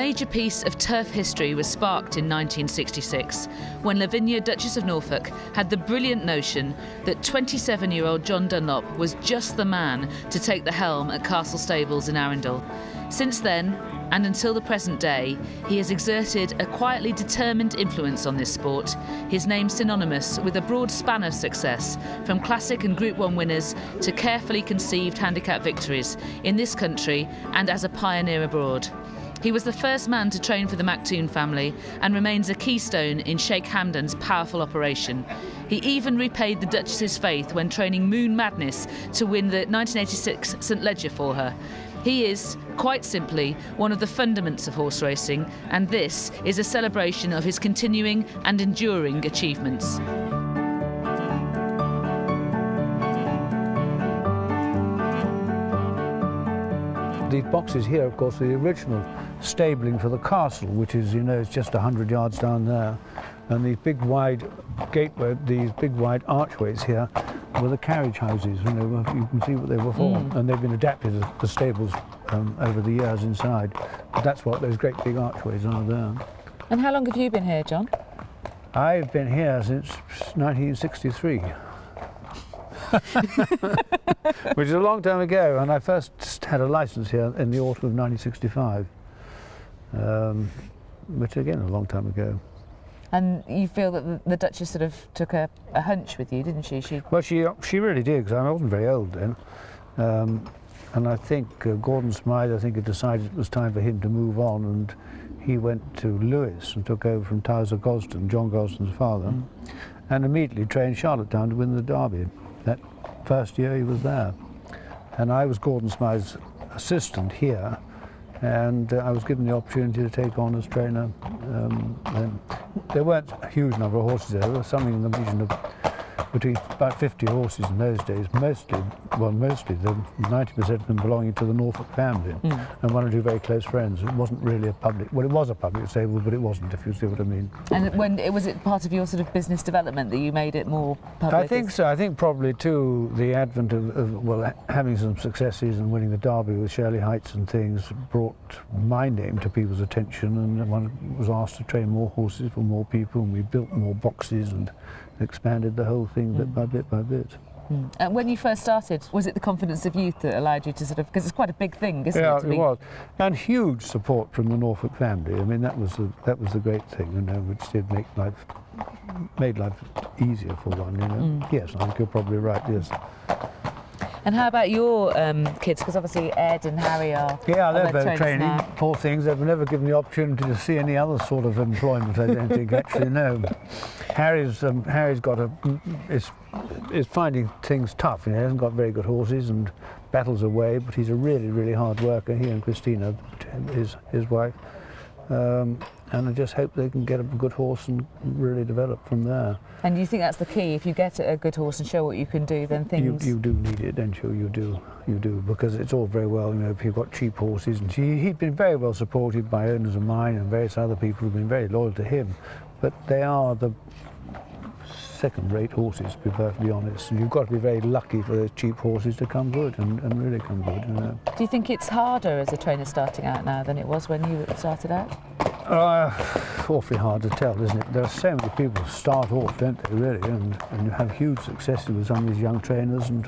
A major piece of turf history was sparked in 1966 when Lavinia, Duchess of Norfolk, had the brilliant notion that 27 year old John Dunlop was just the man to take the helm at Castle Stables in Arundel. Since then, and until the present day, he has exerted a quietly determined influence on this sport, his name synonymous with a broad span of success, from classic and Group 1 winners to carefully conceived handicap victories in this country and as a pioneer abroad. He was the first man to train for the Maktoum family and remains a keystone in Sheikh Hamdan's powerful operation. He even repaid the Duchess's faith when training Moon Madness to win the 1986 St Leger for her. He is, quite simply, one of the fundaments of horse racing, and this is a celebration of his continuing and enduring achievements. These boxes here, of course, are the original stabling for the castle, which is, you know, is just 100 yards down there. And these big wide gateway, these big wide archways here were the carriage houses. You know, you can see what they were for. Mm. And they've been adapted as the stables um, over the years inside. But that's what those great big archways are there. And how long have you been here, John? I've been here since 1963. which is a long time ago, and I first had a license here in the autumn of 1965, um, which again a long time ago. And you feel that the Duchess sort of took a, a hunch with you, didn't she? she? Well, she she really did, because I wasn't very old then. Um, and I think uh, Gordon Smythe, I think, had decided it was time for him to move on, and he went to Lewes and took over from Towser Gosden, John Gosden's father, mm. and immediately trained Charlottetown to win the Derby that first year he was there. And I was Gordon Smythe's assistant here, and uh, I was given the opportunity to take on as trainer. Um, there weren't a huge number of horses there, there was something in the region of between about 50 horses in those days, mostly, well, mostly, 90% of them belonging to the Norfolk family, mm. and one or two very close friends. It wasn't really a public, well, it was a public stable, but it wasn't, if you see what I mean. And when it, was it part of your sort of business development that you made it more public? I think so. I think probably, too, the advent of, of well, having some successes and winning the Derby with Shirley Heights and things brought my name to people's attention, and one was asked to train more horses for more people, and we built more boxes and expanded the whole thing bit mm. by bit by bit. Mm. And when you first started, was it the confidence of youth that allowed you to sort of, because it's quite a big thing, isn't yeah, it? Yeah, it was. And huge support from the Norfolk family. I mean, that was the, that was the great thing, you know, which did make life, made life easier for one, you know. Mm. Yes, I think you're probably right, yes. And how about your um, kids? Because obviously Ed and Harry are. Yeah, they're both training. Now. Poor things. They've never given the opportunity to see any other sort of employment. I don't think actually. No, Harry's um, Harry's got a is is finding things tough. he hasn't got very good horses and battles away, but he's a really really hard worker. He and Christina, his his wife. Um, and I just hope they can get a good horse and really develop from there. And you think that's the key? If you get a good horse and show what you can do, then things... You, you do need it, don't you? You do, you do, because it's all very well, you know, if you've got cheap horses, and he, he'd been very well supported by owners of mine and various other people who've been very loyal to him, but they are the second-rate horses, to be perfectly honest. And you've got to be very lucky for those cheap horses to come good and, and really come good. You know. Do you think it's harder as a trainer starting out now than it was when you started out? Uh, awfully hard to tell, isn't it? There are so many people who start off, don't they, really, and, and you have huge successes with some of these young trainers, and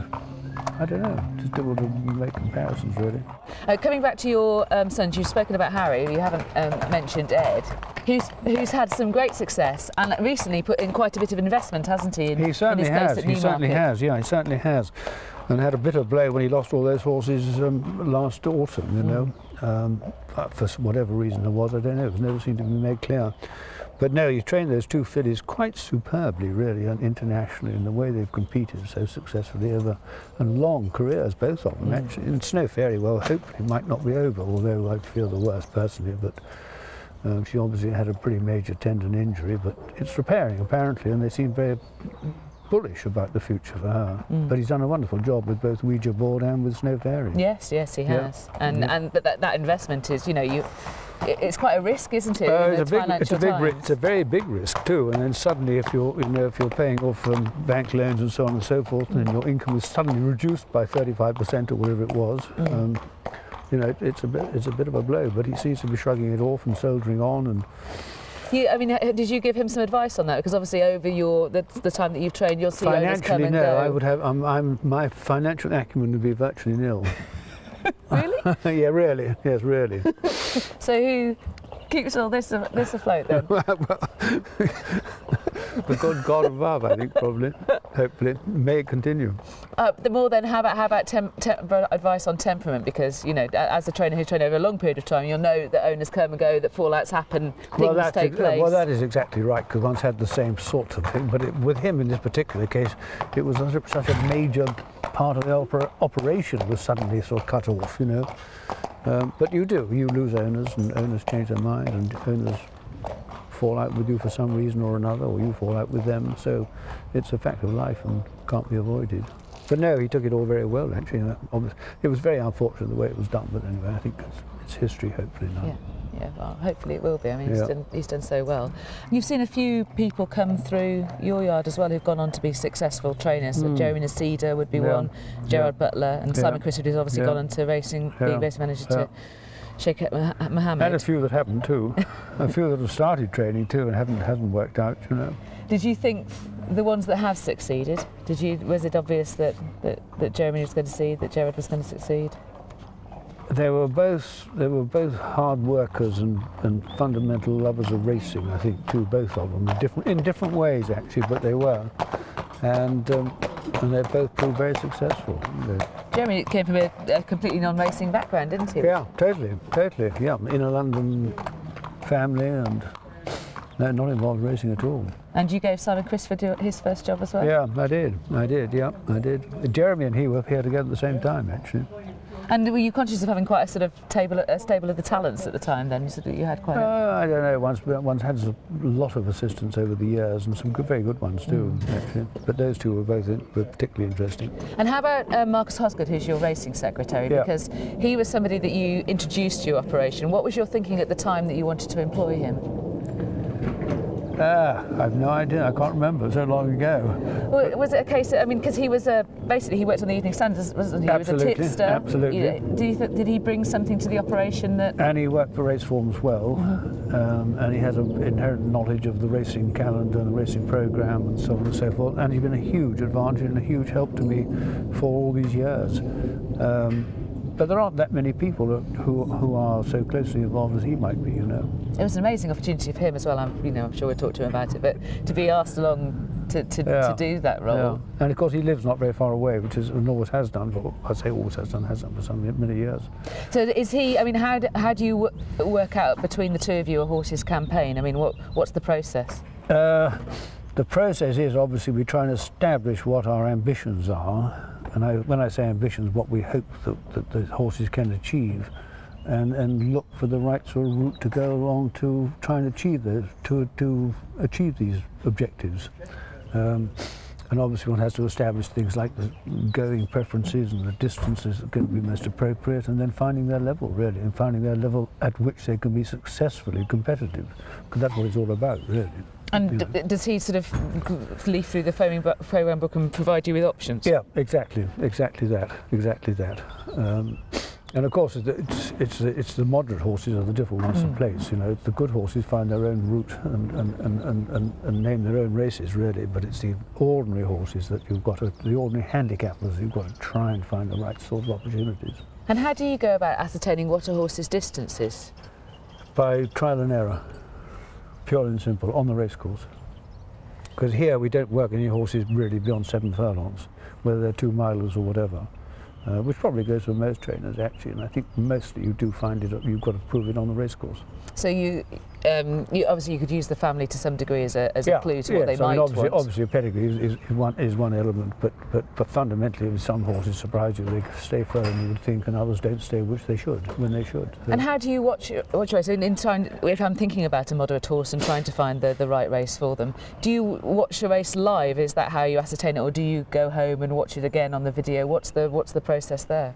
I don't know, just difficult to make comparisons, really. Uh, coming back to your um, sons, you've spoken about Harry, you haven't um, mentioned Ed, who's, who's had some great success and recently put in quite a bit of investment, hasn't he? In, he certainly has, he certainly has, yeah, he certainly has. And had a bit bitter blow when he lost all those horses um, last autumn, you mm. know. Um, for whatever reason there was, I don't know. It never seemed to be made clear. But no, you train those two fillies quite superbly, really, and internationally, in the way they've competed so successfully over and long careers, both of them, mm. actually. And Snow Fairy, well, hopefully it might not be over, although I feel the worst personally, but um, she obviously had a pretty major tendon injury, but it's repairing, apparently, and they seem very bullish about the future for her. Mm. But he's done a wonderful job with both Ouija board and with Snow Fairy. Yes, yes, he has. Yeah. And yeah. and that, that investment is, you know, you it's quite a risk, isn't it? Uh, it's, a big, it's, a big it's a very big risk too. And then suddenly, if you're, you know, if you're paying off um, bank loans and so on and so forth, mm. and your income is suddenly reduced by 35% or whatever it was, mm. um, you know, it's a bit, it's a bit of a blow, but he seems to be shrugging it off and soldiering on. And you, I mean, did you give him some advice on that? Because obviously, over your the, the time that you've trained, you'll see and no, go. I would have. I'm, I'm, my financial acumen would be virtually nil. really? yeah, really. Yes, really. so who keeps all this uh, this afloat then? The good God above, I think, probably. Hopefully, may it continue. Uh, the more then, how about how about advice on temperament? Because you know, as a trainer who's trained over a long period of time, you'll know that owners come and go, that fallouts happen, things well, take place. Well, that is exactly right. Because once had the same sort of thing, but it, with him in this particular case, it was such a, such a major part of the opera, operation was suddenly sort of cut off. You know. Um, but you do, you lose owners and owners change their mind and owners fall out with you for some reason or another or you fall out with them. So it's a fact of life and can't be avoided. But no, he took it all very well actually. It was very unfortunate the way it was done, but anyway, I think it's, it's history hopefully now. Yeah yeah, well, hopefully it will be. I mean, he's, yeah. done, he's done so well. You've seen a few people come through your yard as well who've gone on to be successful trainers. Mm. So Jeremy Noseda would be yeah. one, Gerard yeah. Butler, and Simon Crisford, who's obviously gone on to racing, being race manager to Sheikh uh, Mohammed. And a few that haven't too. a few that have started training too and haven't hasn't worked out. You know. Did you think the ones that have succeeded? Did you? Was it obvious that that, that Jeremy was going to succeed? That Gerard was going to succeed? they were both they were both hard workers and, and fundamental lovers of racing. I think too, both of them, in different in different ways actually, but they were, and um, and they both proved very successful. Jeremy came from a, a completely non-racing background, didn't he? Yeah, totally, totally. Yeah, in a London family and no, not involved in racing at all. And you gave Simon Crisford his first job as well? Yeah, I did. I did. Yeah, I did. Jeremy and he were here together at the same time, actually. And were you conscious of having quite a sort of table, a stable of the talents at the time? Then you said you had quite. Uh, I don't know. Once, once had a lot of assistants over the years, and some good, very good ones too. Mm. Actually, but those two were both were particularly interesting. And how about uh, Marcus Hosgood, who's your racing secretary? Yeah. Because he was somebody that you introduced to your operation. What was your thinking at the time that you wanted to employ him? Ah, I have no idea. I can't remember. So long ago. Well, was it a case? Of, I mean, because he was a basically he worked on the Evening Standard, wasn't he? Absolutely. He was a tipster. Absolutely. You, do you did he bring something to the operation that? And he worked for Raceform as well, mm-hmm. um, and he has an inherent knowledge of the racing calendar and the racing program and so on and so forth. And he's been a huge advantage and a huge help to me for all these years. Um, but there aren't that many people who, who are so closely involved as he might be, you know. It was an amazing opportunity for him as well. I'm, you know, I'm sure we'll talk to him about it, but to be asked along to, to, yeah. to do that role. Yeah. And of course, he lives not very far away, which is and always has done. For, I say always has done, has done for some many years. So is he? I mean, how do, how do you work out between the two of you a horse's campaign? I mean, what what's the process? Uh, the process is obviously we try and establish what our ambitions are and I, when I say ambitions, what we hope that, that the horses can achieve, and, and look for the right sort of route to go along to try and achieve those, to, to achieve these objectives. Um, and obviously one has to establish things like the going preferences and the distances that can be most appropriate and then finding their level really and finding their level at which they can be successfully competitive because that's what it's all about really. And does he sort of leaf through the foaming program book and provide you with options? Yeah, exactly, exactly that, exactly that. Um, and of course, it's, it's, it's the moderate horses are the difficult ones mm. to place. You know, the good horses find their own route and, and, and, and, and, name their own races, really. But it's the ordinary horses that you've got to, the ordinary handicappers, you've got to try and find the right sort of opportunities. And how do you go about ascertaining what a horse's distance is? By trial and error pure and simple, on the racecourse. Because here we don't work any horses really beyond seven furlongs, whether they're two milers or whatever, uh, which probably goes for most trainers actually, and I think mostly you do find it, you've got to prove it on the racecourse. So you, um, you obviously you could use the family to some degree as a, as yeah, a clue to yes, what they I might mean, obviously, want. Obviously, a pedigree is, is, one, is one element, but, but, but fundamentally, some horses surprise you. They stay further than you would think, and others don't stay, which they should, when they should. So. And how do you watch, watch race? In, in time, if I'm thinking about a moderate horse and trying to find the, the right race for them, do you watch a race live? Is that how you ascertain it, or do you go home and watch it again on the video? What's the, what's the process there?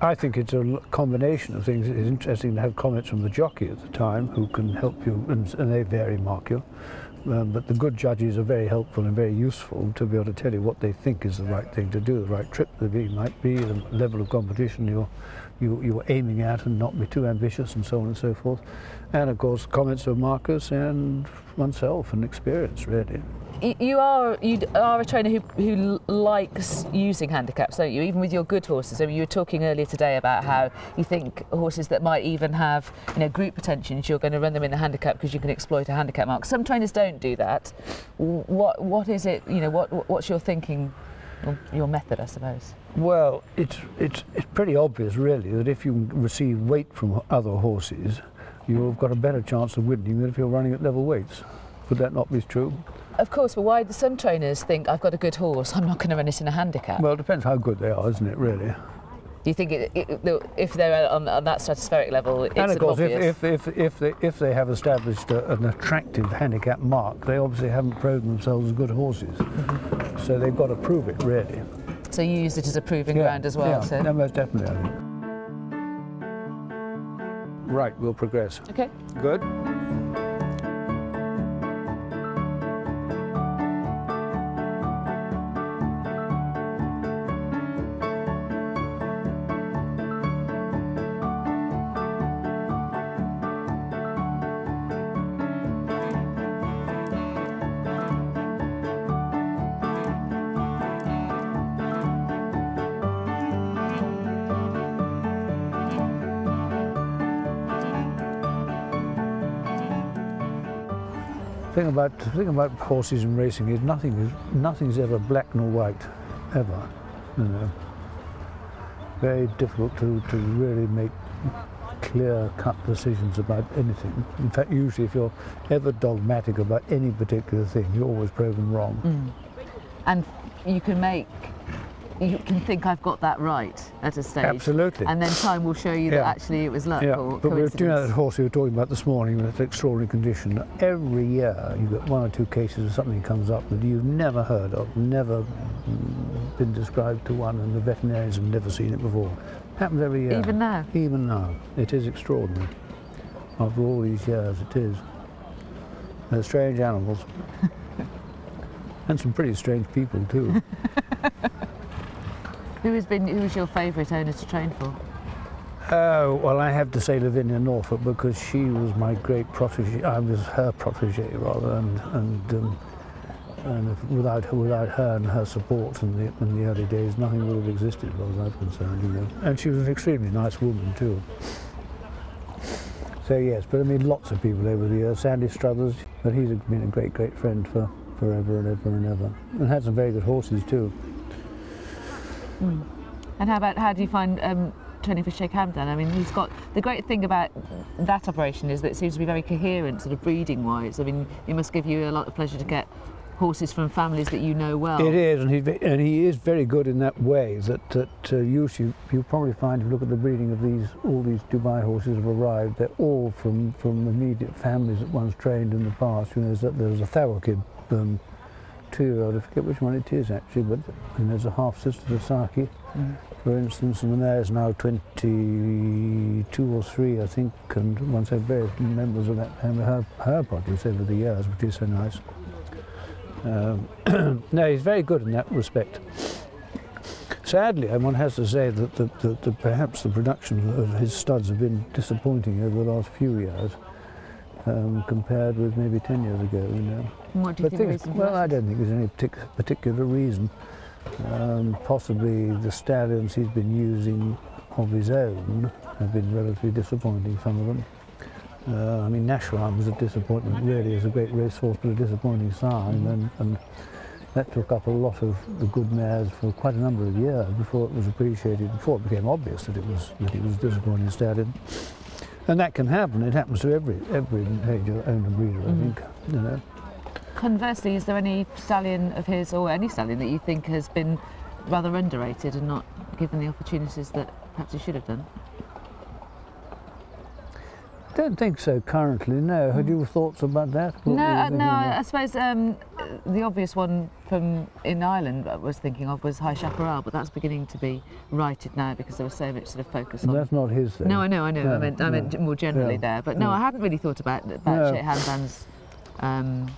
I think it's a combination of things. It's interesting to have comments from the jockey at the time who can help you, and, and they vary, mark you. Um, but the good judges are very helpful and very useful to be able to tell you what they think is the right thing to do, the right trip the be might be, the level of competition you're, you, you're aiming at and not be too ambitious and so on and so forth. And of course comments of Marcus and oneself and experience really you are you are a trainer who, who likes using handicaps, don't you? Even with your good horses. I mean, you were talking earlier today about how you think horses that might even have you know group pretensions, you're going to run them in a handicap because you can exploit a handicap mark. Some trainers don't do that. What what is it? You know, what what's your thinking? Your method, I suppose. Well, it's it's it's pretty obvious, really, that if you receive weight from other horses, you've got a better chance of winning than if you're running at level weights. Would that not be true? Of course, but why do some trainers think I've got a good horse, I'm not going to run it in a handicap? Well, it depends how good they are, isn't it, really? Do you think it, it, if they're on, on, that stratospheric level, it's And of course, if, if, if, if, they, if they have established a, an attractive handicap mark, they obviously haven't proven themselves as good horses. Mm-hmm. So they've got to prove it, really. So you use it as a proving yeah, ground as well? Yeah, so. no, most definitely, I think. Right, we'll progress. Okay. Good. About the thing about horses and racing is nothing is nothing's ever black nor white, ever. You know, very difficult to, to really make clear-cut decisions about anything. In fact, usually if you're ever dogmatic about any particular thing, you're always proven wrong. Mm. And you can make you can think I've got that right at a stage. Absolutely. And then time will show you yeah. that actually it was luck yeah. or but we're doing that horse we were talking about this morning with extraordinary condition. Every year you get one or two cases of something comes up that you've never heard of, never been described to one, and the veterinarians have never seen it before. Happens every year. Even now? Even now. It is extraordinary. After all these years, it is. They're strange animals. and some pretty strange people, too. Who has been? Who was your favourite owner to train for? Uh, well, I have to say Lavinia Norfolk because she was my great protege. I was her protege rather, and and, um, and without her, without her and her support in the in the early days, nothing would have existed, as far as I'm concerned. You know, and she was an extremely nice woman too. So yes, but I mean, lots of people over the years. Sandy Struthers, but he's been a great, great friend for forever and ever and ever, and had some very good horses too. Mm. And how about how do you find um, training for Sheikh Hamdan? I mean, he's got the great thing about that operation is that it seems to be very coherent, sort of breeding wise. I mean, it must give you a lot of pleasure to get horses from families that you know well. It is, and he and he is very good in that way. That that uh, usually you probably find if you look at the breeding of these all these Dubai horses have arrived. They're all from from immediate families that one's trained in the past. You know, there's, there's a um, two-year-old, I forget which one it is actually, but and there's a half-sister to Sakhee, mm. for instance, and the is now 22 or 3, I think, and once had various members of that family her, her produce over the years, which is so nice. Um, no, he's very good in that respect. Sadly, one has to say that, the, the, the, perhaps the production of his studs have been disappointing over the last few years um, compared with maybe 10 years ago. You know. What do you but think things, Well, I don't think there's any partic particular reason. Um, possibly the stallions he's been using of his own have been relatively disappointing, some of them. Uh, I mean, Nashwan was a disappointment, really, as a great racehorse, but a disappointing sign, mm -hmm. and, and that took up a lot of the good mares for quite a number of years before it was appreciated, before it became obvious that it was that it was a disappointing stallion. And that can happen. It happens to every every major owner breeder, mm -hmm. I mm-hmm. think. You know. Conversely, is there any stallion of his or any stallion that you think has been rather underrated and not given the opportunities that perhaps he should have done? I don't think so currently, no. Had you thoughts about that? What no, uh, no, about? I suppose um, the obvious one from in Ireland I was thinking of was High Chaparral, but that's beginning to be righted now because there was so much sort of focus on... That's not his thing. No, I know, I know. No, I meant, I meant more generally yeah. there. But no, I hadn't really thought about, about no. Sheikh Hamdan's um,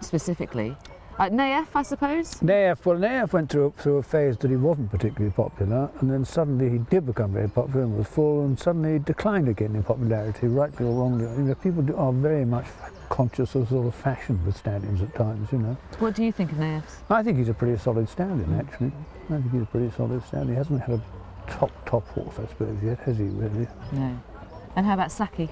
specifically. Uh, Nayef, I suppose. Nayef, well, Nayef went through, through a phase that he wasn't particularly popular, and then suddenly he did become very popular and was full, and suddenly he declined again in popularity, rightly or wrongly. You know, people do, are very much conscious of sort of fashion with stallions at times, you know. What do you think of Nayef's? I think he's a pretty solid stallion, actually. I think he's a pretty solid stallion. He hasn't had a top, top horse, I suppose, yet, has he, really? No. And how about Sakhee?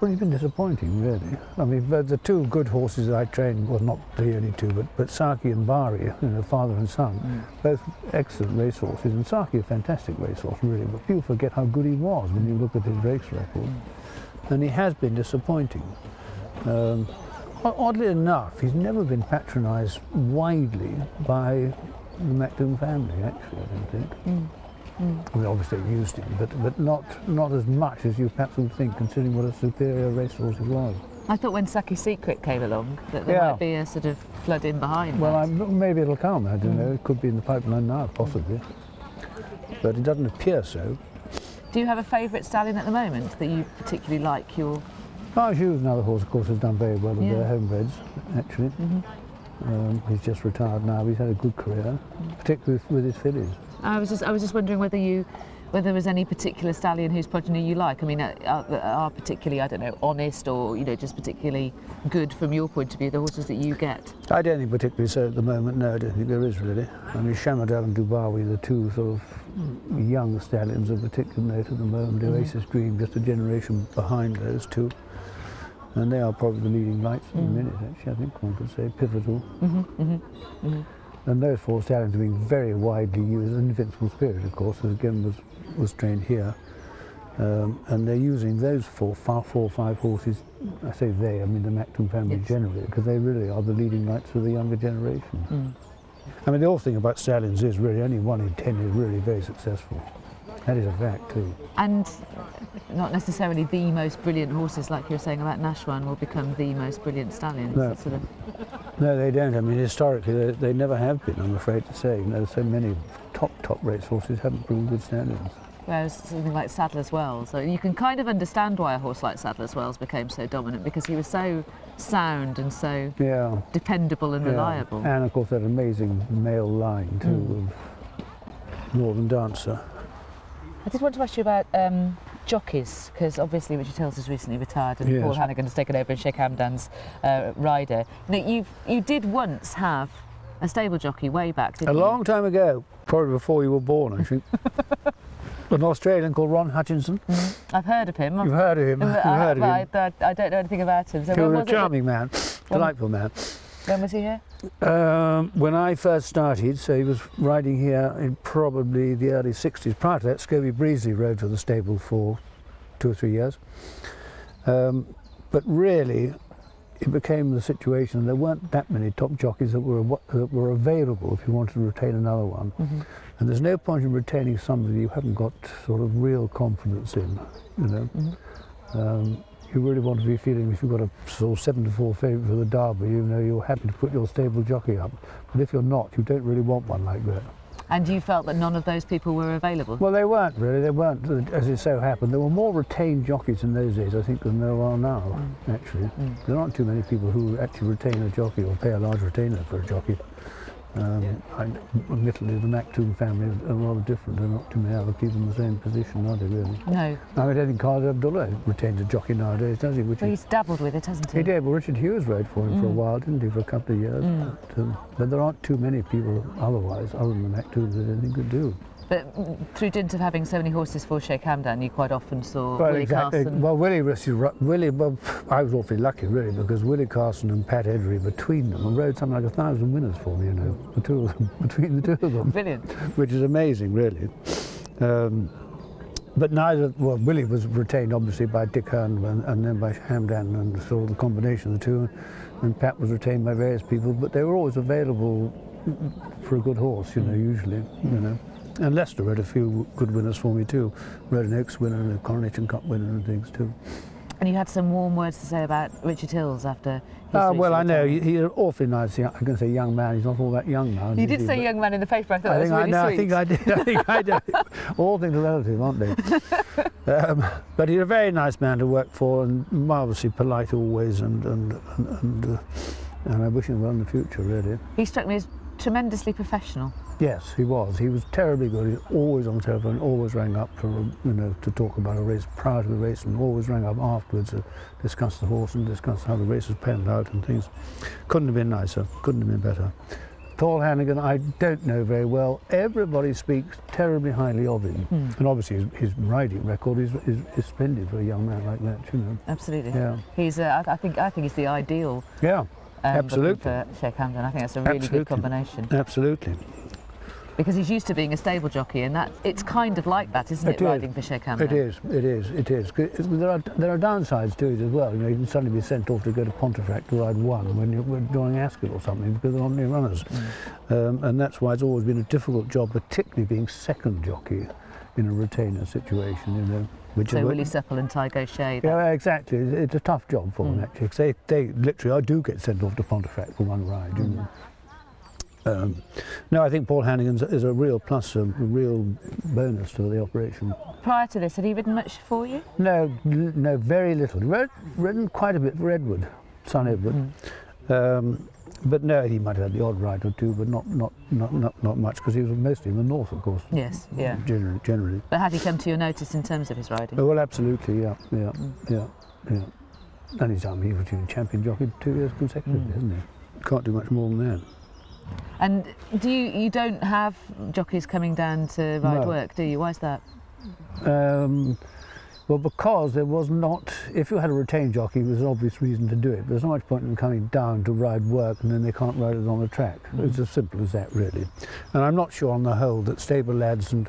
Well, he's been disappointing, really. I mean, the, two good horses that I trained, well, not the only two, but, but Sakhee and Bahri, you know, father and son, mm. both excellent racehorses. And Sakhee, a fantastic racehorse, really. But people forget how good he was when you look at his race record. And he has been disappointing. Um, oddly enough, he's never been patronised widely by the Maktoum family, actually, I don't think. Mm. Mm. I mean, obviously used him, but, but not, not as much as you perhaps would think, considering what a superior racehorse he was. I thought when Sakhee Secret came along that there yeah. might be a sort of flood in behind. Well, maybe it'll come. I don't mm. know. It could be in the pipeline now, possibly, but it doesn't appear so. Do you have a favourite stallion at the moment that you particularly like? Your Oh, Hughes, another horse, of course, has done very well with yeah. their homebreds, actually. Mm -hmm. um, he's just retired now. He's had a good career, particularly with, with his fillies. I was just I was just wondering whether you whether there was any particular stallion whose progeny you like. I mean, are, are, particularly I don't know honest or you know just particularly good from your point of view the horses that you get. I don't think particularly so at the moment. No, I don't think there is really. I mean, Shamardal and Dubawi, the two sort of young stallions of particular note at the moment. Mm -hmm. Oasis Dream, just a generation behind those two. And they are probably the leading lights mm. in a minute, actually, I think one could say, pivotal. Mm -hmm, mm -hmm, and those four stallions are being very widely used. Invincible Spirit, of course, again was, was trained here. Um, and they're using those four, four, four, five horses. I say they, I mean the Maktoum family yes. generally, because they really are the leading lights of the younger generation. Mm. I mean, the whole thing about stallions is really only one in ten is really very successful. That is a fact too. And not necessarily the most brilliant horses, like you were saying about Nashwan, will become the most brilliant stallions. No, sort of... no they don't. I mean, historically, they, they, never have been, I'm afraid to say. You know, so many top, top race horses haven't proven good stallions. Whereas something like Sadler's Wells, so you can kind of understand why a horse like Sadler's Wells became so dominant because he was so sound and so yeah. dependable and yeah. reliable. And of course, that amazing male line too mm. of Northern Dancer. I did want to ask you about um, jockeys, because obviously Richard Hills has recently retired and yes. Paul Hanagan has taken over as Sheikh Hamdan's uh, rider. Now, you you did once have a stable jockey way back, A you? A long time ago, probably before you were born, I think. An Australian called Ron Hutchinson. Mm. I've heard of him. You've heard of him. You've I, heard of him. I, I, don't know anything about him. So he was a charming man, delightful man. When was he here? Um, when I first started, so he was riding here in probably the early 60s. Prior to that, Scobie Breasley rode for the stable for two or three years. Um, but really, it became the situation there weren't that many top jockeys that were that were available if you wanted to retain another one. Mm -hmm. And there's no point in retaining somebody you haven't got sort of real confidence in, you know. Mm -hmm. um, you really want to be feeling if you've got a sort of 7 to 4 favourite for the Derby, you know you're happy to put your stable jockey up. But if you're not, you don't really want one like that. And you felt that none of those people were available? Well, they weren't really. They weren't, as it so happened. There were more retained jockeys in those days, I think, than there are now, mm. actually. Mm. There aren't too many people who actually retain a jockey or pay a large retainer for a jockey. Um, I, admittedly, the Maktoum family are rather different. There are not too many other people in the same position, are they, really? No. I mean, I think Khalid Abdullah retains a jockey nowadays, does he? Which well, he's dabbled with it, hasn't he? He did. Well, Richard Hughes rode for him mm. for a mm. while, didn't he, for a couple of years? Mm. But, um, but, there aren't too many people otherwise, other than the Maktoums, that anything could do. But through dint of having so many horses for Sheikh Hamdan, you quite often saw well, Willie exactly. Carson. Well, Willie, Willie, well, I was awfully lucky, really, because Willie Carson and Pat Eddery, between them, rode something like a thousand winners for me, you know, the two of them, between the two of them. Brilliant. Which is amazing, really. Um, but neither, well, Willie was retained obviously by Dick Hern and, and then by Hamdan and sort of the combination of the two. And Pat was retained by various people, but they were always available for a good horse, you know, usually, you know. And Lester had a few good winners for me too. Roden Oaks winner and a Coronation Cup winner and things too. And you had some warm words to say about Richard Hills after Oh, well, I know. He's an awfully nice, I'm going to say young man. He's not all that young now. You did say young man in the paper. I thought I that was really I, sweet. I think I did. I think I did. all things are relative, aren't they? um, but he's a very nice man to work for and marvellously polite always and, and, and, and uh, and I wish him well in the future, really. He struck me as tremendously professional. Yes, he was. He was terribly good. He was always on the telephone, always rang up for you know to talk about a race prior to the race, and always rang up afterwards to discuss the horse and discuss how the race was panned out and things. Couldn't have been nicer. Couldn't have been better. Paul Hanagan, I don't know very well. Everybody speaks terribly highly of him, Hmm. and obviously his, his riding record is, is, is splendid for a young man like that. You know. Absolutely. Yeah. He's. Uh, I I think. I think he's the ideal. Yeah, Um, Absolutely. For Sheikh Hamdan. I think that's a really Absolutely. good combination absolutely. Because he's used to being a stable jockey, and that it's kind of like that, isn't it? Riding for Sheikh Hamdan. It is, it is, it is. There are, there are downsides to it as well. You know, you can suddenly be sent off to go to Pontefract to ride one when you're joining Ascot or something because there aren't any runners. Mm. Um, and that's why it's always been a difficult job, particularly being second jockey in a retainer situation, you know. Which So Willie Supple and Tadhg O'Shea. yeah, exactly. It's a tough job for them actually, actually. 'cause they, they literally, I do get sent off to Pontefract for one ride. You mm. know. Um, no, I think Paul Hanagan's is a real plus, a real bonus to the operation. Prior to this, had he ridden much for you? No, no, very little. Red, ridden quite a bit for Edward, son Edward. Um, but no, he might have had the odd ride or two, but not not not not, not much because he was mostly in the north, of course. Yes. Yeah. Generally, generally. But had he come to your notice in terms of his riding? Oh, well, absolutely, yeah, yeah, Mm. yeah, yeah. And he's done. He was doing champion jockey two years consecutively, Mm. hasn't he? Can't do much more than that. And do you you don't have jockeys coming down to ride No. work, do you? Why is that? Um, well, because there was not, if you had a retained jockey, there's an obvious reason to do it. But there's not much point in them coming down to ride work and then they can't ride it on the track. It's as simple as that, really. And I'm not sure on the whole that stable lads and,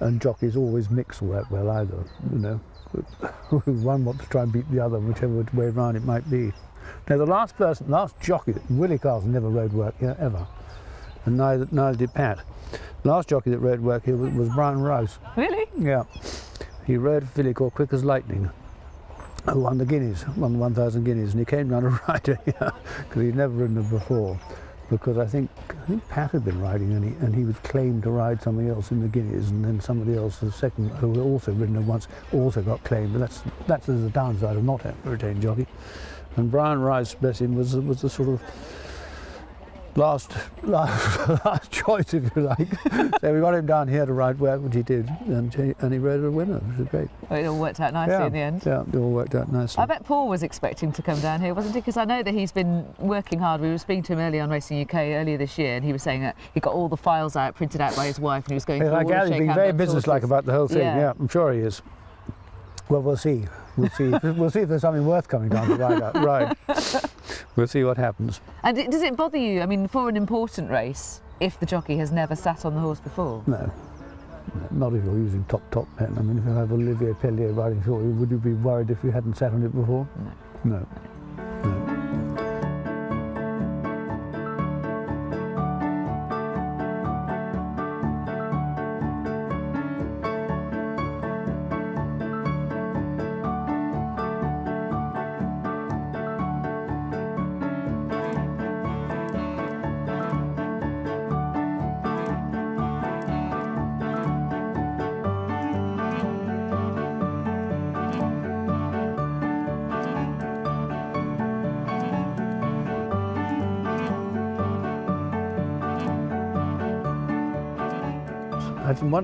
and jockeys always mix all that well either, you know. One wants to try and beat the other, whichever way round it might be. Now, the last person, last jockey, Willie Carson never rode work here, ever. And neither, neither did Pat. Last jockey that rode work here was, was Brian Rouse. Really? Yeah. He rode a filly called Quick as Lightning. Who won the Guineas, won the 1,000 Guineas, and he came down to ride her here because he'd never ridden her before. Because I think I think Pat had been riding, and he and he was claimed to ride somebody else in the Guineas, and then somebody else, the second, who had also ridden her once, also got claimed. But that's that's the downside of not having a retained jockey. And Brian Rice, bless him, was was the sort of last last, last choice, if you like. so we got him down here to ride work, which he did, and he, and he rode a winner, which was great. Well, it all worked out nicely yeah, in the end. yeah, it all worked out nicely. I bet Paul was expecting to come down here, wasn't he? Because I know that he's been working hard. We were speaking to him earlier on Racing UK earlier this year, and he was saying that he got all the files out, printed out by his wife, and he was going Yeah, through I all the he's being very businesslike about the whole thing. Yeah. Yeah. I'm sure he is. Well, we'll see. We'll see. we'll see if there's something worth coming down the ride. Right. We'll see what happens. And it- does it bother you? I mean, for an important race, if the jockey has never sat on the horse before? No. No, Not if you're using top top pen. I mean, if you have Olivier Peslier riding for you, would you be worried if you hadn't sat on it before? No. No. I had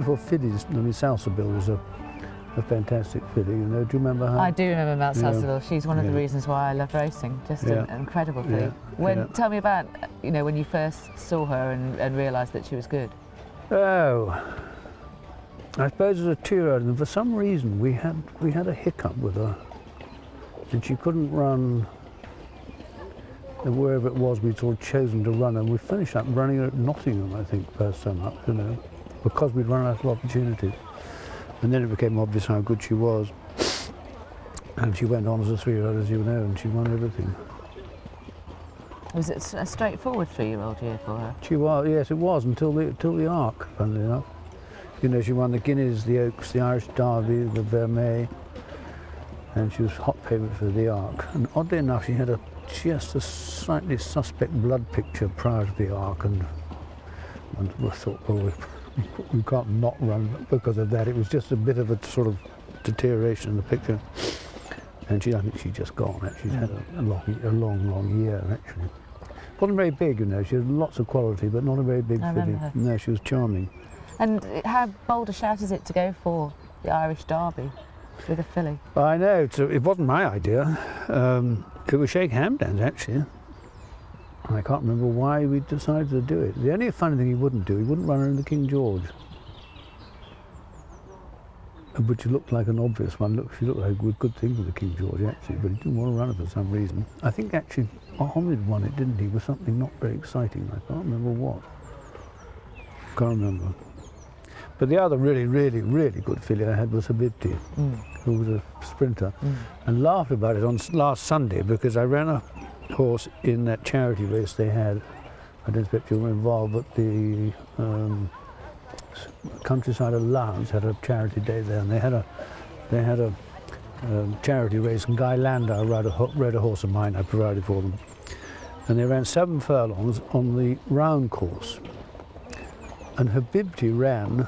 wonderful fillies. I mean, Salsabil was a, a fantastic filly. You know, do you remember her? I do remember Mount Yeah. Salsabil. She's one of the reasons why I love racing. Just Yeah. an incredible. Yeah. When Yeah. tell me about you know when you first saw her and, and realised that she was good. Oh, I suppose as a two-year-old, and for some reason we had we had a hiccup with her, and she couldn't run wherever it was we'd sort of chosen to run, and we finished up running her at Nottingham, I think, first time up, you know, because we'd run out of opportunities. And then it became obvious how good she was, and she went on as a three-year-old, as you know, and she won everything. Was it a straightforward three-year-old year for her? She was, yes, it was until the until the Arc, funnily enough. You know, she won the Guineas, the Oaks, the Irish Derby, the Vermeille, and she was hot favourite for the Arc. And oddly enough, she had a just a slightly suspect blood picture prior to the Arc, and and we thought, well, we, we can't not run because of that. It was just a bit of a sort of deterioration in the picture. And she, I think she's just gone. Actually, she's had a, a long, a long, long year actually. Wasn't very big, you know. She had lots of quality, but not a very big I filly. No, she was charming. And how bold a shout is it to go for the Irish Derby with a filly? I know, it wasn't my idea. Um, it was Sheikh Hamdan's, actually. I can't remember why we decided to do it. The only funny thing he wouldn't do, he wouldn't run in the King George. Which looked like an obvious one. Look, she looked like a good, good thing for the King George, actually, but he didn't want to run it for some reason. I think actually Ahmed won it, didn't he, with something not very exciting. I can't remember what. Can't remember. But the other really, really, really good filly I had was Habibti, Mm. who was a sprinter, Mm. and laughed about it on last Sunday because I ran a horse in that charity race they had. I don't expect you were involved, but the um, Countryside Alliance had a charity day there, and they had a they had a um, charity race, and Guy Landau rode a, rode a horse of mine I provided for them, and they ran seven furlongs on the round course, and Habibti ran.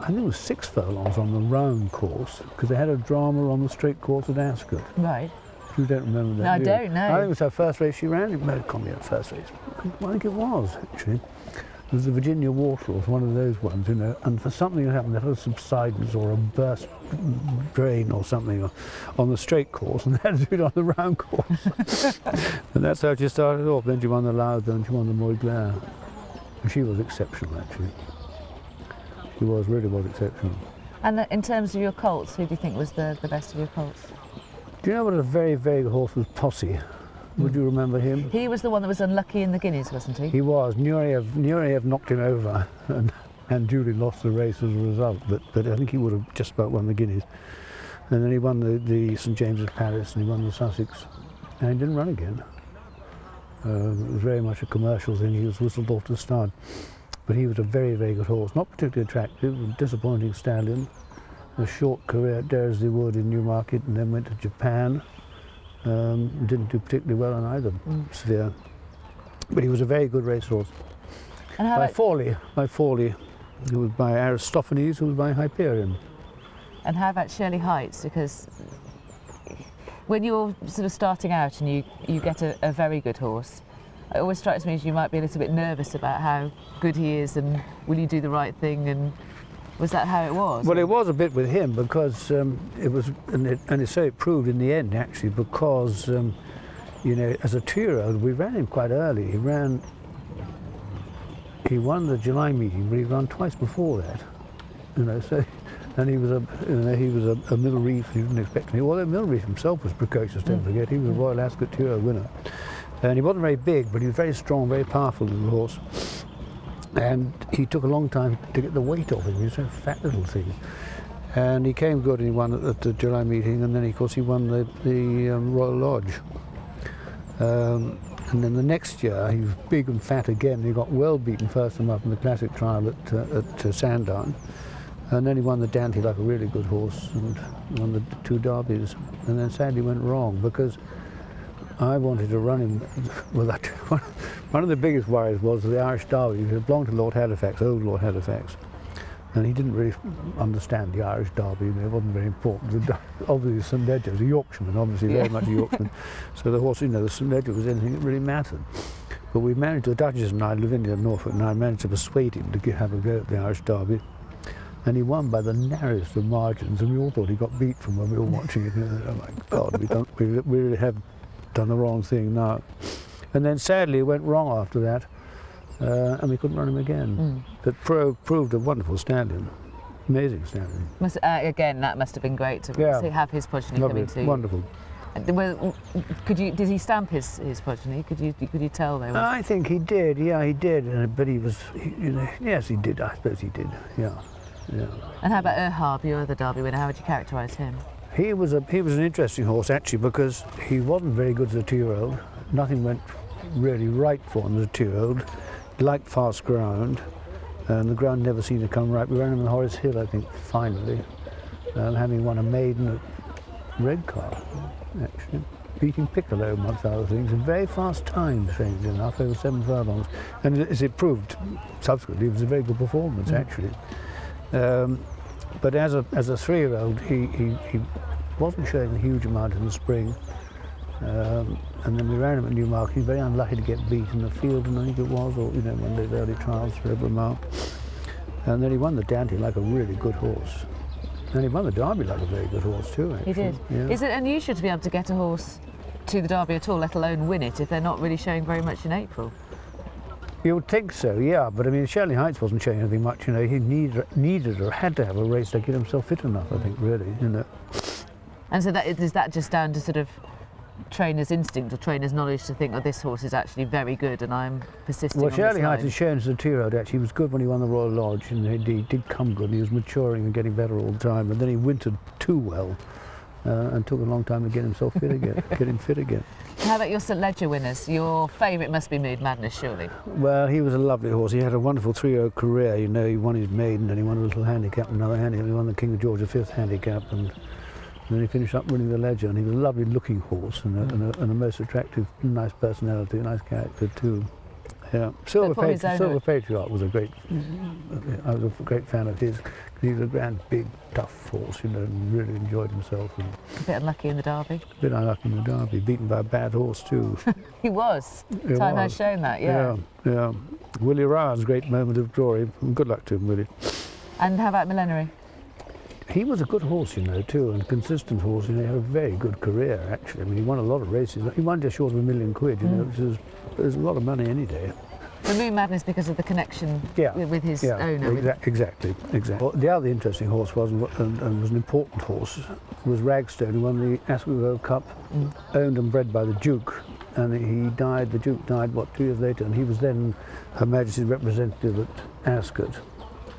I think it was six furlongs on the round course because they had a drama on the straight course at Ascot. Right. You don't remember that? No, I do don't, no. I think it was her first race she ran. It may have come her first race. I think it was actually. It was the Virginia Waterfalls, one of those ones, you know. And for something that happened, there was a subsidence or a burst drain or something on the straight course, and they had to do it on the round course. and that's how she started off. Then she won the Loud, then she won the Moy And she was exceptional, actually. She was really was exceptional. And in terms of your colts, who do you think was the, the best of your colts? Do you know what a very, very good horse was Posse? Would you remember him? He was the one that was unlucky in the Guineas, wasn't he? He was. Nureyev, Nureyev knocked him over and, and Julie lost the race as a result. But, but I think he would have just about won the Guineas. And then he won the, the St James's Palace and he won the Sussex. And he didn't run again. Um, it was very much a commercial thing. He was whistled off to start. But he was a very, very good horse. Not particularly attractive, a disappointing stallion. A short career at Derisley Wood in Newmarket and then went to Japan. Um, didn't do particularly well on either Mm. sphere. But he was a very good racehorse. And By Forli, by Forli, who was by Aristophanes, who was by Hyperion. and how about Shirley Heights? Because when you're sort of starting out and you, you get a, a very good horse, it always strikes me as you might be a little bit nervous about how good he is and will you do the right thing and was that how it was? Well, it was a bit with him because um, it was, and, it, and so it proved in the end actually, because um, you know, as a two-year-old, we ran him quite early. He ran, he won the July meeting, but he ran twice before that. You know, so, and he was a, you know, he was a, a Mill Reef. You didn't expect him. Although Mill Reef himself was precocious, don't forget, he was a Royal Ascot two-year-old winner, and he wasn't very big, but he was very strong, very powerful little horse. And he took a long time to get the weight off him. He was a fat little thing. And he came good and he won at, at the July meeting, and then of course he won the, the um, Royal Lodge. Um, and then the next year he was big and fat again. He got well beaten first time up in the classic trial at, uh, at uh, Sandown. And then he won the Dante like a really good horse and won the two derbies. And then sadly went wrong because I wanted to run him. Well, that, one of the biggest worries was the Irish Derby. He belonged to Lord Halifax, old Lord Halifax. And he didn't really understand the Irish Derby. and It wasn't very important. The, obviously, St Leger was a Yorkshireman, obviously very much a Yorkshireman. So the horse, you know, the St Leger was anything that really mattered. But we managed, the Duchess and I, Lavinia of Norfolk, and I managed to persuade him to have a go at the Irish Derby. And he won by the narrowest of margins, and we all thought he got beat from when we were watching it. And, oh my God, we, don't, we, we really have done the wrong thing now. And then sadly, it went wrong after that, uh, and we couldn't run him again. Mm. But pro, proved a wonderful stallion, amazing stallion. Must, uh, again, that must have been great to, Yeah. have his progeny Lovely, coming to you. wonderful. Well, Could you? Did he stamp his, his progeny? Could you? Could you tell were? I think he did, yeah, he did. Uh, but he was, you know, yes, he did. I suppose he did, yeah, yeah. and how about Erhaab, your other Derby winner? How would you characterise him? He was a he was an interesting horse actually because he wasn't very good as a two-year-old. Nothing went really right for him as a two-year-old. He liked fast ground, and the ground never seemed to come right. We ran him in Horris Hill, I think, finally, um, having won a maiden at Redcar, actually, beating Piccolo amongst other things, and very fast time, strangely enough, over seven furlongs. And as it proved subsequently, it was a very good performance Mm. actually. Um, but as a as a three-year-old, he, he, he wasn't showing a huge amount in the spring, Um, and then we ran him at Newmarket. He was very unlucky to get beat in the field, and I think it was, or you know, one of those early trials for Ebremar. And then he won the Dante like a really good horse. And he won the Derby like a very good horse too. Actually. He did. Yeah. Is it unusual to be able to get a horse to the Derby at all, let alone win it, if they're not really showing very much in April? You would think so, yeah. But I mean, Shirley Heights wasn't showing anything much. You know, he needed, needed or had to have a race to get himself fit enough. I think, really. You know. And so that is that just down to sort of trainer's instinct or trainer's knowledge to think, oh, this horse is actually very good and I'm persisting Well, Shirley Heights has shown as a two-year-old actually. He was good when he won the Royal Lodge, and he, he did come good. He was maturing and getting better all the time. And then he wintered too well, uh, and took a long time to get himself fit again. get him fit again. How about your St Leger winners? Your favourite must be Moon Madness, surely. Well, he was a lovely horse. He had a wonderful three-year career. You know, he won his maiden, and he won a little handicap, another handicap. He won the King of George V handicap, and then he finished up winning the Ledger. And he was a lovely looking horse, and a, and a, and a most attractive, nice personality, nice character too. Yeah, Silver, Patri- Silver Patriarch was a great. I was a great fan of his. He was a grand, big, tough horse, you know, and really enjoyed himself. And A bit unlucky in the Derby. a bit unlucky in the Derby, beaten by a bad horse too. He was. Time was. has shown that, yeah. yeah, yeah. Willie Ryan's great moment of glory. Good luck to him, Willie. And how about Millenary? He was a good horse, you know, too, and a consistent horse. Know, he had a very good career, actually. I mean, he won a lot of races. He won just short of a million quid, you know, Mm. which is there's a lot of money any day. The Moon Madness because of the connection Yeah, with, his Yeah, owner. exa- exactly, exactly. Well, the other interesting horse was, and, and was an important horse, was Ragstone, who won the Ascot Gold Cup, Mm. owned and bred by the Duke. And he died, the Duke died, what, two years later, and he was then Her Majesty's representative at Ascot.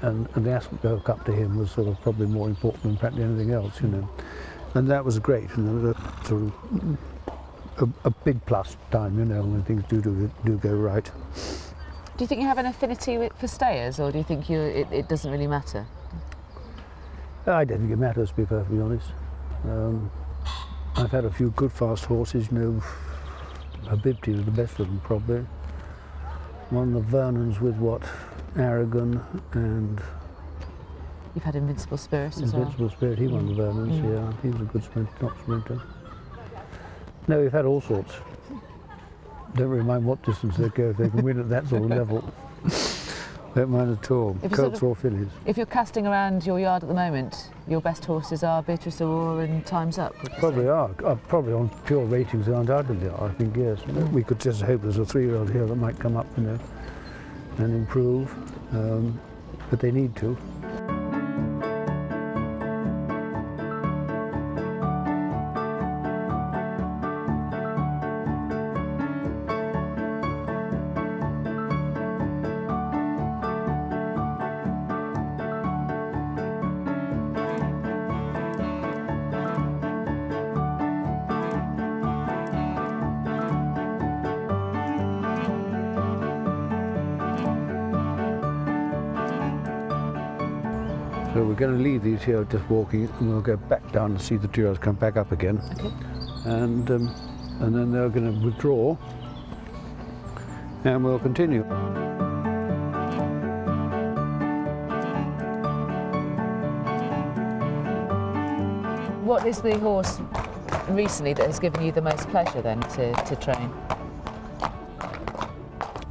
And, and the Ascot Gold Cup to him was sort of probably more important than practically anything else, you know. And that was great, and it was a sort of a, a big plus time, you know, when things do, do, do go right. Do you think you have an affinity with, for stayers, or do you think you, it, it doesn't really matter? I don't think it matters, to be perfectly honest. Um, I've had a few good fast horses, you know. Habibti was the best of them, probably. One of the Vernons with what? Aragon and You've had Invincible Spirit as well. Invincible Spirit. He won the Vernons, Mm. yeah. He was a good sprinter, top sprinter. No, we've had all sorts. Don't really mind what distance they go if they can win at that sort of level. Don't mind at all. If sort Colts of- or fillies. If you're casting around your yard at the moment, your best horses are Beatrice Aurora and Time's Up. Probably are. Uh, probably on pure ratings, they undoubtedly are. I think yes. We could just hope there's a three-year-old here that might come up, you know, and improve. Um, but they need to. Going to leave here just walking, and we'll go back down and see the two-year-olds come back up again, Okay. and um, and then they're going to withdraw, and we'll continue. What is the horse recently that has given you the most pleasure then to, to train?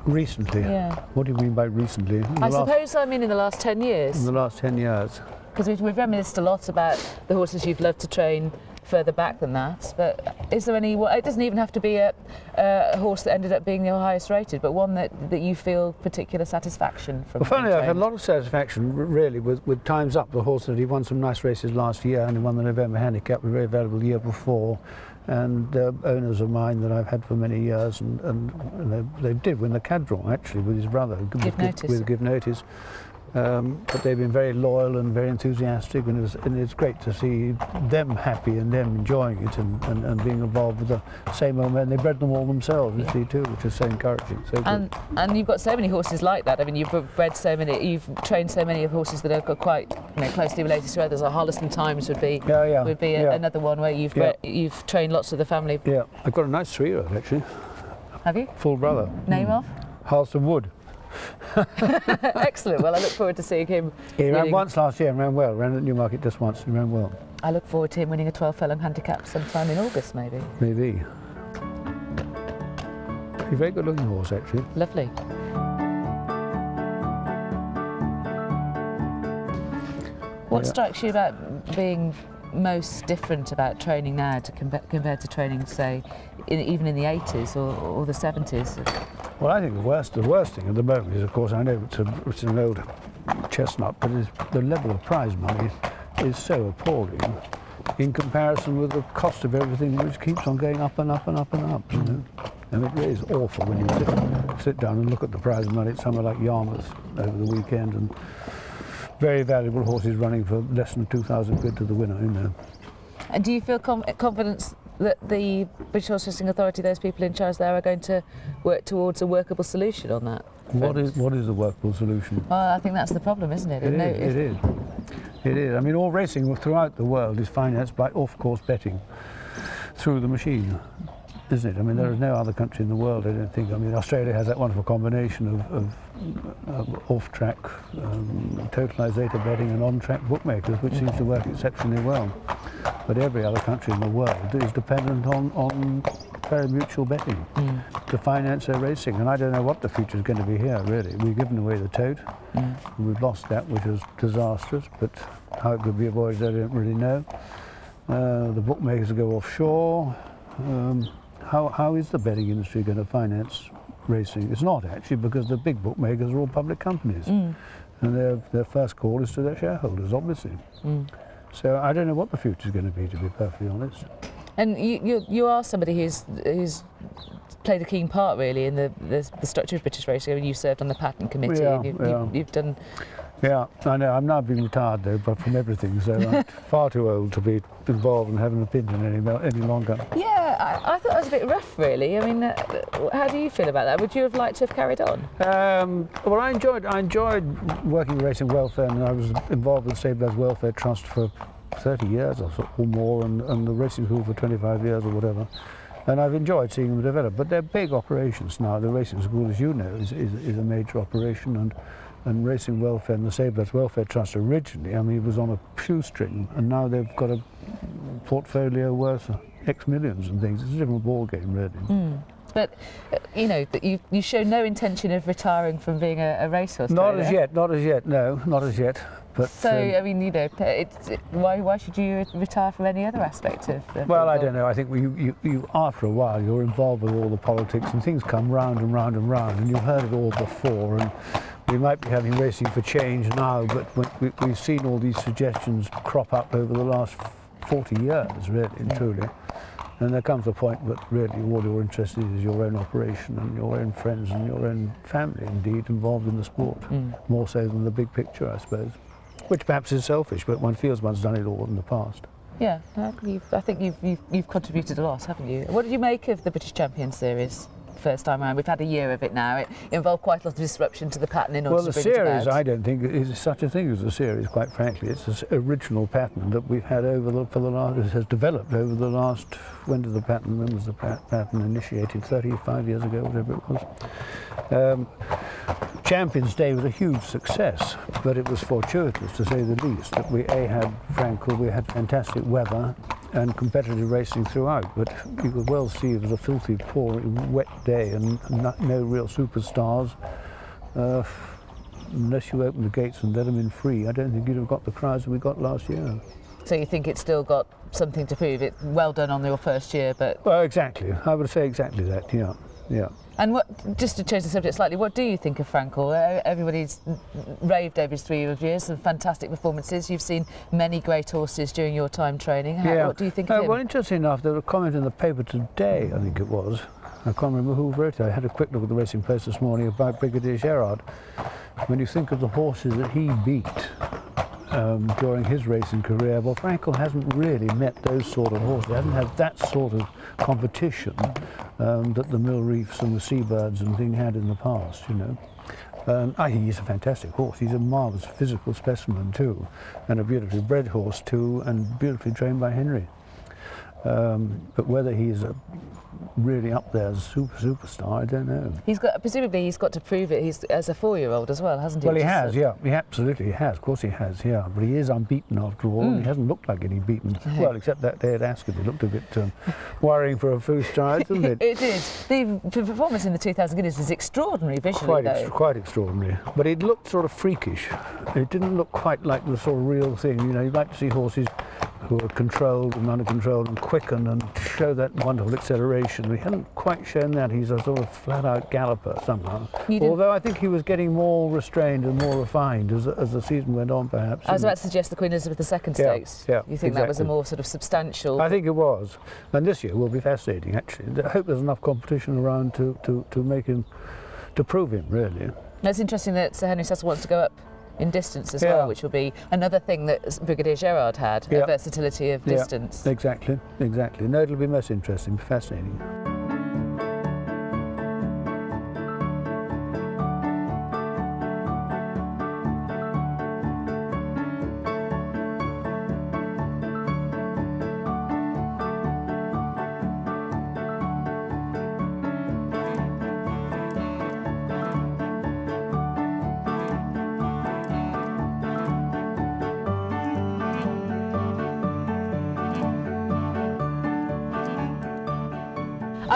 Recently. Yeah. What do you mean by recently? In I last- suppose I mean in the last 10 years. in the last ten years. Because we've, we've reminisced a lot about the horses you've loved to train further back than that. But is there any? Well, it doesn't even have to be a, a horse that ended up being your highest rated, but one that, that you feel particular satisfaction from. Well, having I've had a lot of satisfaction, really, with, with Times Up, the horse that he won some nice races last year, and he won the November Handicap, was very valuable the year before. And uh, owners of mine that I've had for many years, and, and, they, they did win the Cadran actually with his brother, with Give Notice. with Give Notice. Um, but they've been very loyal and very enthusiastic, and, it was, and it's great to see them happy and them enjoying it and, and, and being involved with the same old men. They bred them all themselves, you see, too, which is so encouraging. So good. And and you've got so many horses like that. I mean, you've bred so many, you've trained so many of horses that are quite you know, closely related to others. Like Harlestone Times would be Yeah, yeah, would be a, another one where you've bred, you've trained lots of the family. Yeah, I've got a nice three-year-old actually, Have you? full brother, Name of? Harlestone Wood. Excellent. Well, I look forward to seeing him. He ran once last year and ran well. Ran at Newmarket just once and ran well. I look forward to him winning a 12 furlong handicap sometime in August, maybe. Maybe. He's a very good looking horse, actually. Lovely. What Yeah. strikes you about being most different about training now to compa- compared to training, say, in, even in the 80s or, or the 70s? Well, I think the worst, the worst thing at the moment is, of course, I know it's, a, it's an old chestnut, but the level of prize money is so appalling in comparison with the cost of everything, which keeps on going up and up and up and up. You know? And it is awful when you sit, sit down and look at the prize money at somewhere like Yarmouth over the weekend, and very valuable horses running for less than 2,000 quid to the winner. You know. And do you feel com- confidence that the British Horse Racing Authority, those people in charge there, are going to work towards a workable solution on that? What is what is the workable solution? Well, I think that's the problem, isn't it? It No, is, it is. It is. I mean, all racing throughout the world is financed by off-course betting through the machine, isn't it? I mean, there is no other country in the world, I don't think. I mean, Australia has that wonderful combination of, of, of off-track um, totalisator betting and on-track bookmakers, which seems to work exceptionally well. But every other country in the world is dependent on, on pari-mutuel betting to finance their racing. And I don't know what the future is going to be here, really. We've given away the tote. We've lost that, which was disastrous, but how it could be avoided, I don't really know. Uh, the bookmakers go offshore. Um, how, how is the betting industry going to finance racing? It's not actually, because the big bookmakers are all public companies. Mm. And their, their first call is to their shareholders, obviously. Mm. So I don't know what the future is going to be, to be perfectly honest. And you, you, you are somebody who's, who's played a keen part, really, in the, the, the structure of British racing. I mean, you've served on the pattern committee. Yeah, you've, yeah. You've, you've done. Yeah, I know. I'm now being retired though, but from everything, so I'm far too old to be involved and have an opinion any, any longer. Yeah, I, I thought that was a bit rough, really. I mean, uh, how do you feel about that? Would you have liked to have carried on? Um, well, I enjoyed I enjoyed working with racing welfare, and I was involved with the Sabres Welfare Trust for 30 years or, so, or more, and, and the racing school for 25 years or whatever. And I've enjoyed seeing them develop. But they're big operations now. The racing school, as you know, is, is, is a major operation, and and racing welfare and the Sabres Welfare Trust originally, I mean, it was on a shoestring, and now they've got a portfolio worth X millions and things. It's a different ball game, really. But, uh, you know, you, you show no intention of retiring from being a, a racehorse Not trainer. as yet, not as yet. No, not as yet. But So, um, I mean, you know, it's, it, why, why should you retire from any other aspect of, of Well, I don't know. I think you, you, you, after a while, you're involved with all the politics, and things come round and round and round, and you've heard it all before. And we might be having racing for change now, but we, we've seen all these suggestions crop up over the last 40 years, really and truly. And there comes a point that really all you're interested in is your own operation and your own friends and your own family, indeed, involved in the sport, mm. more so than the big picture, I suppose. Which perhaps is selfish, but one feels one's done it all in the past. Yeah, no, you've, I think you've, you've, you've contributed a lot, haven't you? What did you make of the British Champion Series first time around? We've had a year of it now. It involved quite a lot of disruption to the pattern in order Well, the to bring it series. I don't think is such a thing as a series. Quite frankly, it's an original pattern that we've had over the for the last. It has developed over the last. When did the pattern? When was the pattern initiated? Thirty-five years ago, whatever it was. Um, Champions Day was a huge success, but it was fortuitous to say the least that we a had Frankel, we had fantastic weather and competitive racing throughout. But you could well see it was a filthy, poor, wet day and not, no real superstars. Uh, unless you open the gates and let them in free, I don't think you'd have got the crowds that we got last year. So you think it's still got something to prove? It well done on your first year, but Well, exactly. I would say exactly that. Yeah, yeah. And what? Just to change the subject slightly, what do you think of Frankel? Uh, Everybody's raved over his three years, some fantastic performances. You've seen many great horses during your time training. How, yeah. What do you think Uh, of him? Well, interesting enough, there was a comment in the paper today, I think it was. I can't remember who wrote it. I had a quick look at the Racing Post this morning about Brigadier Gerard. When you think of the horses that he beat um, during his racing career, well, Frankel hasn't really met those sort of horses. He hasn't had that sort of competition um, that the Mill Reefs and the Seabirds and thing had in the past, you know. Um, I think he's a fantastic horse. He's a marvellous physical specimen too, and a beautifully bred horse too, and beautifully trained by Henry. Um, but whether he's a really up there as a super superstar, I don't know. He's got presumably he's got to prove it. He's as a four-year-old as well, hasn't he? Well, he has, a- yeah. He absolutely has. Of course, he has, yeah. But he is unbeaten after all. and He hasn't looked like any beaten. Well, except that day at Ascot, it looked a bit um, worrying for a first stride, didn't it? It did. The performance in the 2000 Guineas was extraordinary visually, quite, though. ex- quite extraordinary. But it looked sort of freakish. It didn't look quite like the sort of real thing. You know, you'd like to see horses who are controlled and under control and quicken and show that wonderful acceleration. We hadn't quite shown that. He's a sort of flat-out galloper somehow. Although I think he was getting more restrained and more refined as, as the season went on, perhaps. I was about to suggest the Queen Elizabeth II stakes. yeah, you think that was a more sort of substantial? I think it was. And this year will be fascinating, actually. I hope there's enough competition around to, to, to make him, to prove him, really. It's interesting that Sir Henry Cecil wants to go up in distance as Yeah. well, which will be another thing that Brigadier Gerard had, Yeah. versatility of Yeah. distance. Exactly, exactly. No, it'll be most interesting, fascinating.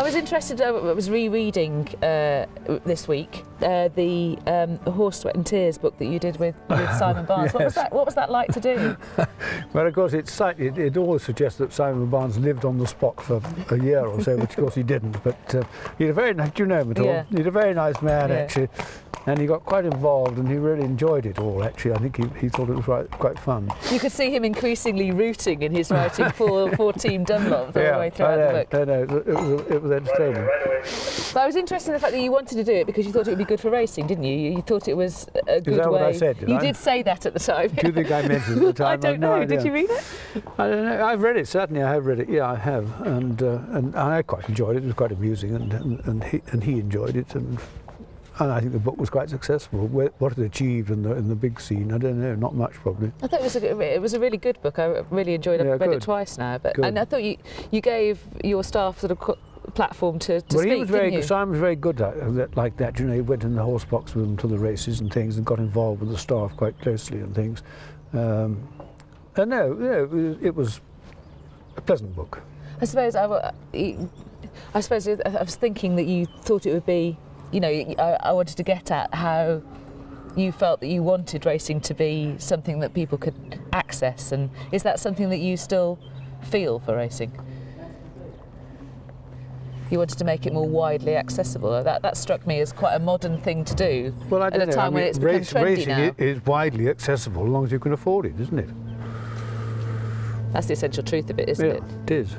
I was interested. I was rereading uh, this week uh, the um, Horse Sweat and Tears book that you did with, with Simon Barnes. What was that? What was that like to do? well, of course, it's, slight- it, it always suggests that Simon Barnes lived on the spot for a year or so, which of course he didn't. But uh, he's a very nice, do you know him at all? Yeah. He's a very nice man, Yeah. actually. And he got quite involved and he really enjoyed it all, actually. I think he, he thought it was quite, quite fun. You could see him increasingly rooting in his writing for, for Team Dunlop the whole way I throughout know, the book. I know. It was, it was entertaining. But I was interested in the fact that you wanted to do it because you thought it would be good for racing, didn't you? You, thought it was a good Is that way. what I said, did you I? did say that at the time. Do you think I meant it at the time? I don't no know. Did you read it? I don't know. I've read it. Certainly, I have read it. Yeah, I have, and uh, and I quite enjoyed it. It was quite amusing, and and, and he and he enjoyed it, and and I think the book was quite successful. What it achieved in the in the big scene, I don't know. Not much, probably. I thought it was a, it was a really good book. I really enjoyed it. Yeah, I've read it twice now, but Good. and I thought you you gave your staff sort of platform to, to well, speak. he was very good. Simon was very good at that, like that. You know, he went in the horse box with them to the races and things, and got involved with the staff quite closely and things. Um, and no, no, it was, a pleasant book. I suppose I, I suppose I was thinking that you thought it would be, you know, I, I wanted to get at how you felt that you wanted racing to be something that people could access, and is that something that you still feel for racing? You wanted to make it more widely accessible. That, that struck me as quite a modern thing to do Well, I at a know. time I mean, when it's become race, trendy racing now. is widely accessible as long as you can afford it, isn't it? That's the essential truth of it, isn't yeah, it? it is.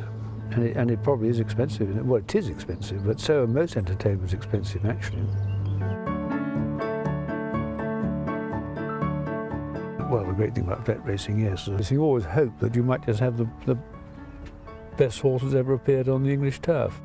And it, and it probably is expensive. Well, it is expensive, but so are most entertainment's expensive, actually. Well, the great thing about vet racing, yes, is you always hope that you might just have the, the best horses ever appeared on the English turf.